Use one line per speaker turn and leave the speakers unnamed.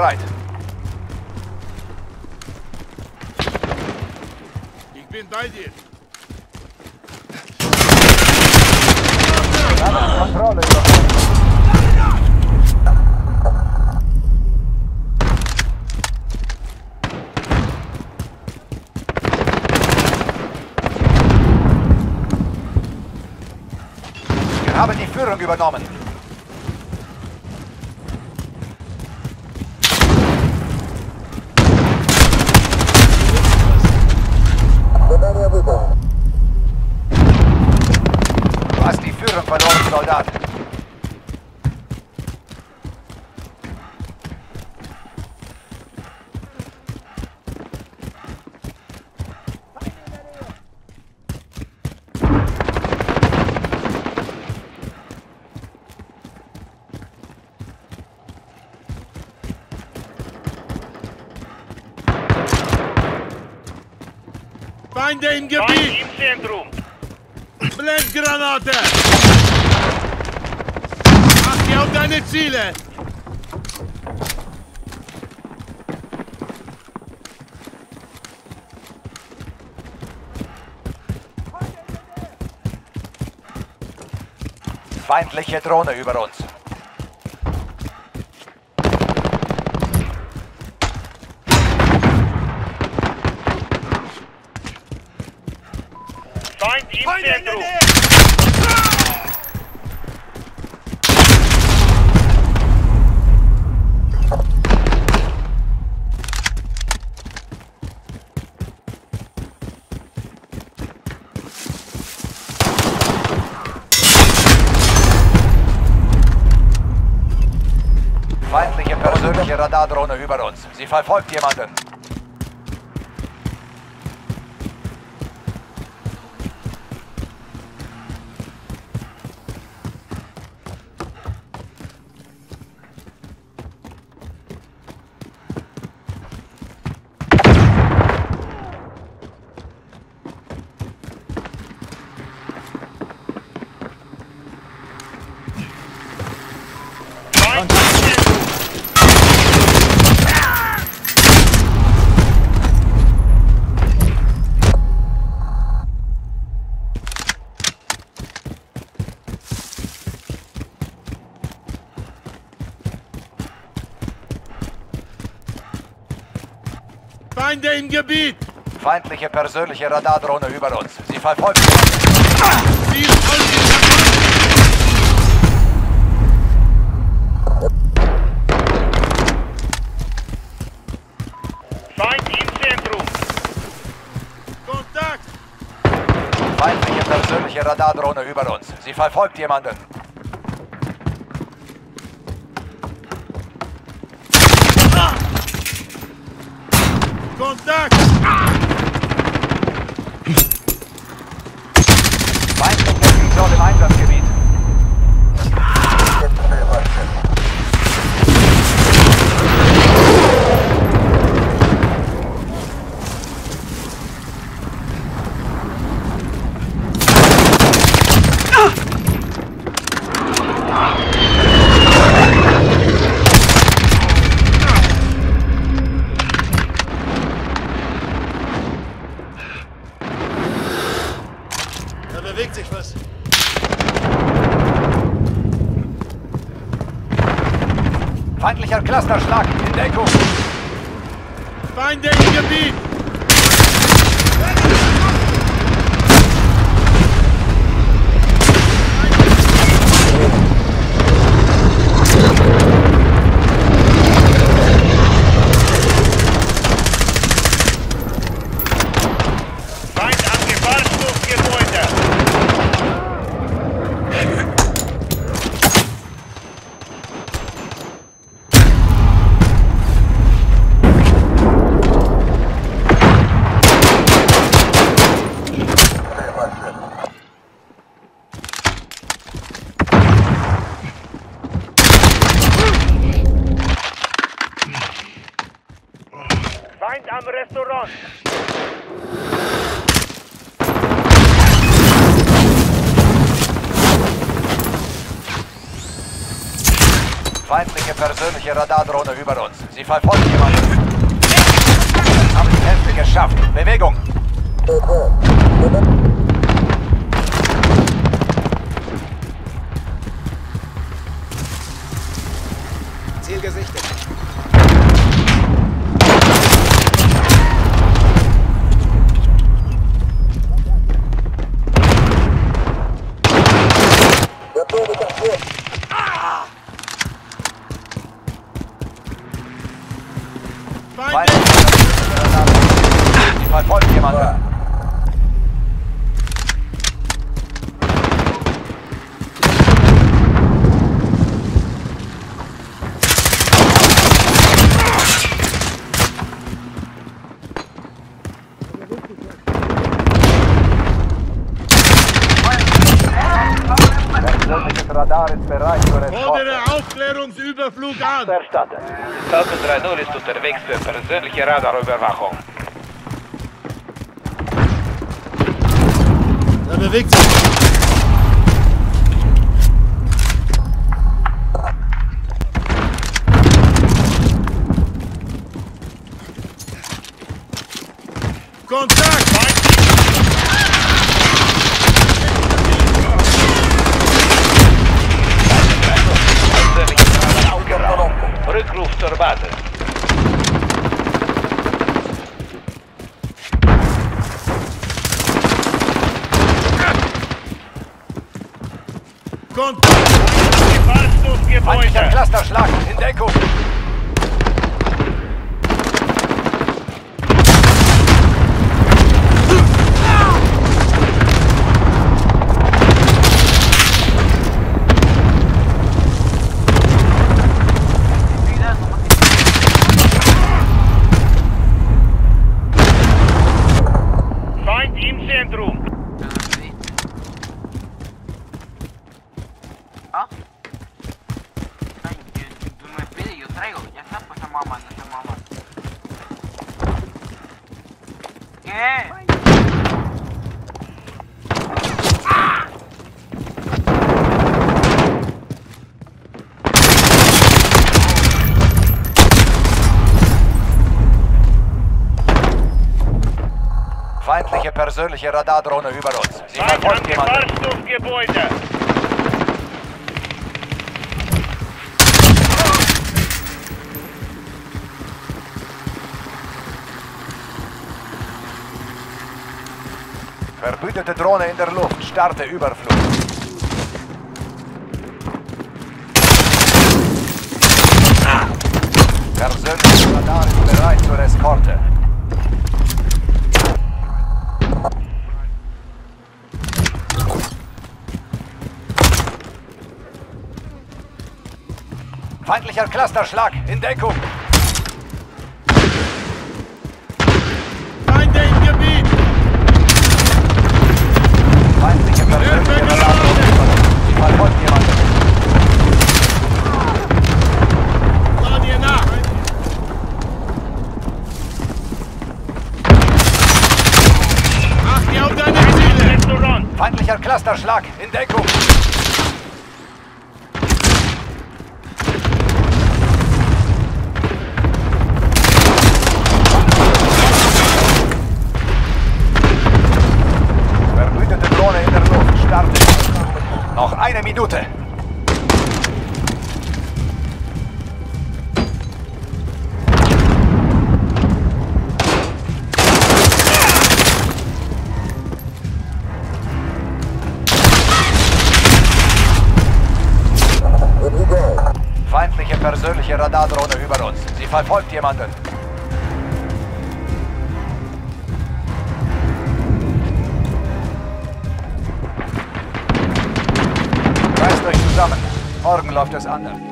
bereit.
Ich bin bei dir.
Kontrolle Wir haben die Führung übernommen. Du hast die Führung verloren, Soldat.
Feinde im
Feind
Gebiet!
im Zentrum.
Blendgranate! Auf deine Ziele!
Feindliche Drohne über uns.
Feind im Zentrum.
Feindliche persönliche Radardrohne über uns. Sie verfolgt jemanden.
Feinde im Gebiet!
Feindliche persönliche Radardrohne über uns. Sie verfolgt!
Feind im Zentrum.
Kontakt!
Feindliche persönliche Radardrohne über uns. Sie verfolgt jemanden.
Kontakt!
Feindliche
Bewegt sich was.
Feindlicher Clusterschlag in Deckung.
Feinde im Gebiet!
Am Restaurant.
Feindliche persönliche Radardrohne über uns. Sie verfolgt jemanden. Haben die Hälfte geschafft. Bewegung.
Ziel gesichtet.
Fordere Aufklärungsüberflug an!
Verstanden.
Falcon 3-0 ist unterwegs für persönliche Radarüberwachung.
Er bewegt sich! Kontakt!
Persönliches Radar aufgeraubt. Rückruf zur Basis.
Kontakt!
Feindlicher
Gefahrstoßgebäude!
Clusterschlag. In Deckung.
Feind im
persönliche Radardrohne über uns. Sie verfolgt jemanden.
Gefahrstoßgebäude!
Verbütete Drohne in der Luft. Starte Überflug. Persönliches Radar ist bereit zur Eskorte. Feindlicher Clusterschlag in Deckung.
Feinde im Gebiet!
Feindliche persönliche. Sie verfolgt jemanden.
Fahren ihr nach! Achte auf deine Ziele!
Feindlicher Clusterschlag in Deckung. Radardrohne über uns. Sie verfolgt jemanden. Reißt euch zusammen. Morgen läuft es anders.